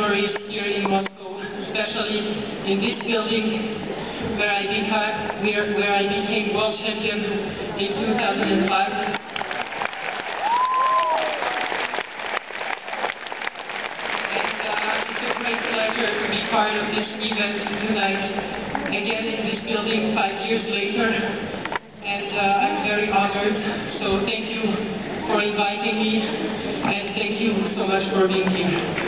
memories here in Moscow, especially in this building where I became, where, where I became world champion in 2005. Uh, it's a great pleasure to be part of this event tonight, again in this building five years later. And uh, I'm very honored, so thank you for inviting me, and thank you so much for being here.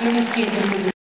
Eu acho que